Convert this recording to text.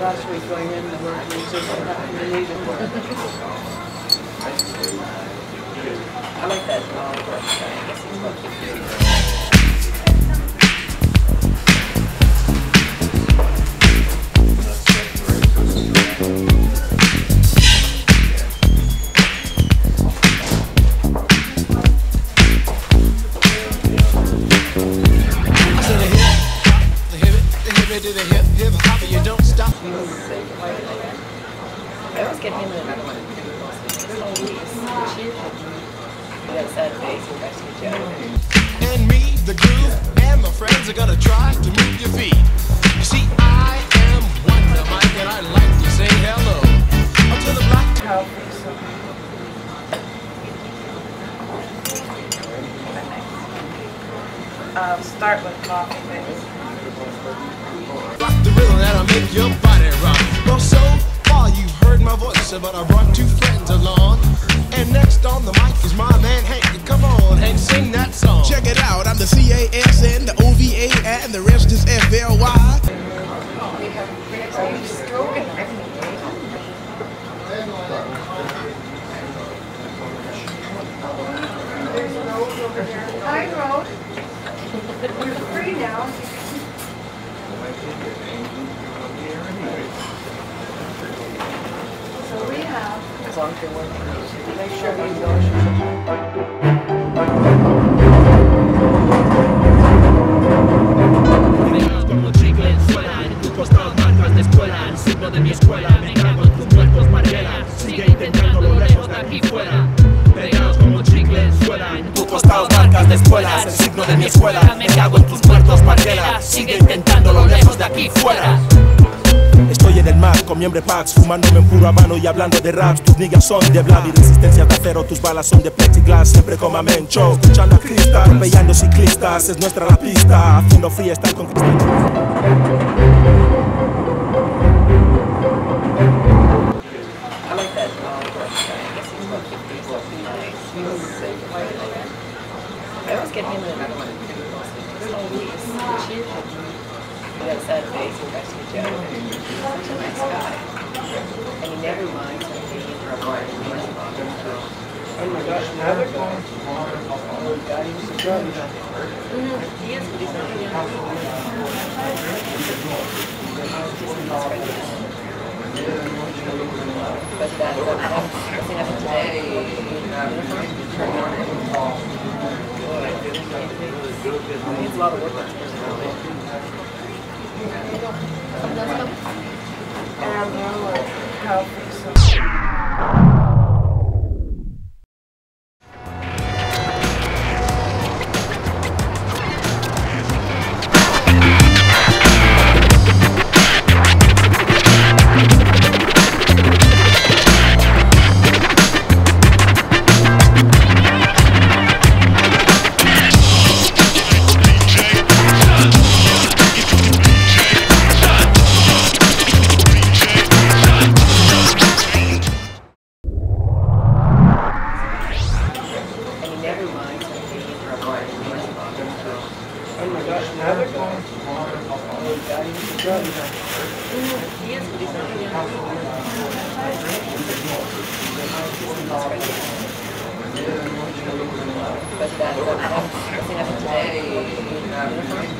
Last week going in, the work was just to need it. I like that. Don't stop. I always get him in that sad face with And me, the groove, and my friends are gonna try to move your feet. You see, I am Wonder Mike, and I like to say hello up to the black. Um, start with coffee, please. Rock the rhythm that'll make your body rock. Well, so far you've heard my voice, but I brought two friends along. And next on the mic is my man Hank. Come on, Hank, sing that song. Check it out, I'm the C-A-S-N, the O-V-A, and the rest is F-L-Y. Hi, Rose. Como chicle suena En tu costado marcas de escuela El signo de mi escuela Me cago en tus muertos Mariela Sigue intentándolo lejos de aquí fuera Pegados como chicle suena En tu costado marcas de escuela El signo de mi escuela Me cago en tus muertos Mariela Sigue intentándolo lejos de aquí fuera miembre packs, fumándome en puro habano y hablando de raps. Tus niggas son de blab y resistencia de acero, tus balas son de plexiglass. Siempre coma mencho, escuchando a Crista, atropellando ciclistas, es nuestra la pista. Haciendo fría está con Everyone's the I always get him in that sad face with Mexican Joe. Such a nice guy. And he never minds when he interrupts. Oh my gosh, now they're going. Oh, God, he used to drive me. He is, but he's not young. But that, that, that's something happened today. Boy, Needs a lot of work on his that, happened today.